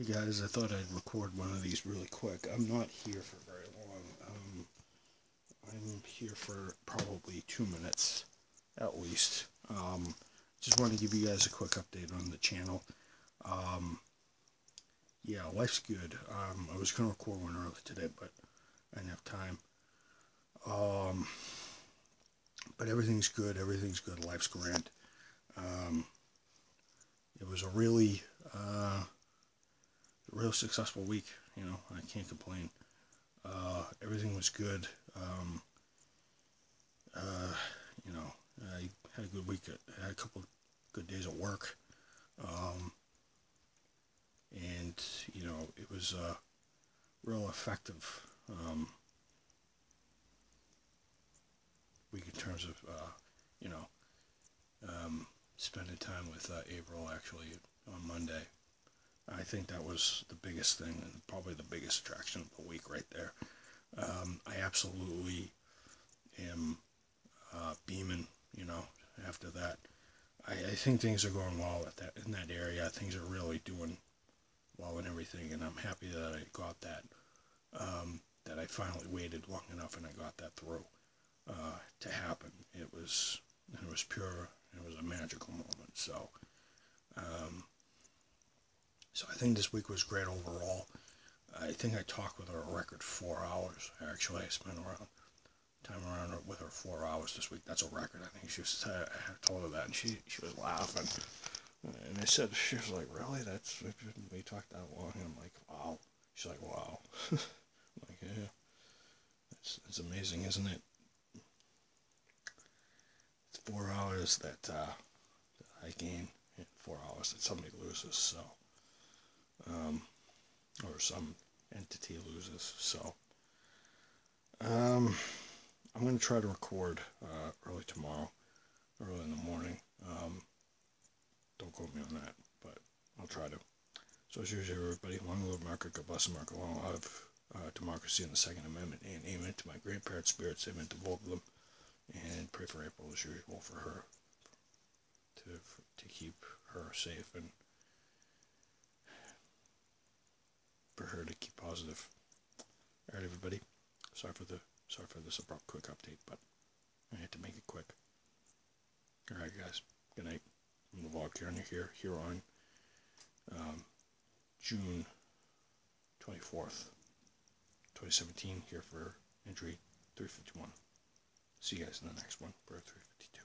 Hey guys, I thought I'd record one of these really quick. I'm not here for very long. Um, I'm here for probably two minutes at least. Um, just want to give you guys a quick update on the channel. Um, yeah, life's good. Um, I was going to record one early today, but I didn't have time. Um, but everything's good. Everything's good. Life's grand. Um, it was a really real successful week. You know, I can't complain. Uh, everything was good. Um, uh, you know, I had a good week. I had a couple good days at work. Um, and, you know, it was uh, real effective um, week in terms of, uh, you know, um, spending time with uh, April actually on Monday. I think that was the biggest thing and probably the biggest attraction of the week right there. Um, I absolutely am uh, beaming, you know, after that. I, I think things are going well at that in that area. Things are really doing well and everything, and I'm happy that I got that. Um, that I finally waited long enough and I got that through uh, to happen. It was it was pure. It was a magical moment. So. Um, so I think this week was great overall. I think I talked with her a record four hours. Actually, I spent around time around with her four hours this week. That's a record. I think she was. I told her that, and she she was laughing. And I said, she was like, "Really? That's we talked that long?" And I'm like, "Wow." She's like, "Wow." Like, yeah, it's it's amazing, isn't it? It's four hours that uh, that I gain, and four hours that somebody loses. So some entity loses. So um, I'm going to try to record uh, early tomorrow, early in the morning. Um, don't quote me on that, but I'll try to. So as usual, everybody, long live America, God bless America, long live uh, democracy and the Second Amendment, and amen to my grandparents' spirits, amen to both of them, and pray for April as usual for her, to to keep her safe and for her to keep positive. All right, everybody. Sorry for the sorry for this abrupt quick update, but I had to make it quick. All right, guys. Good night. I'm the vlog here here here on um, June 24th, 2017. Here for entry 351. See you guys in the next one for 352.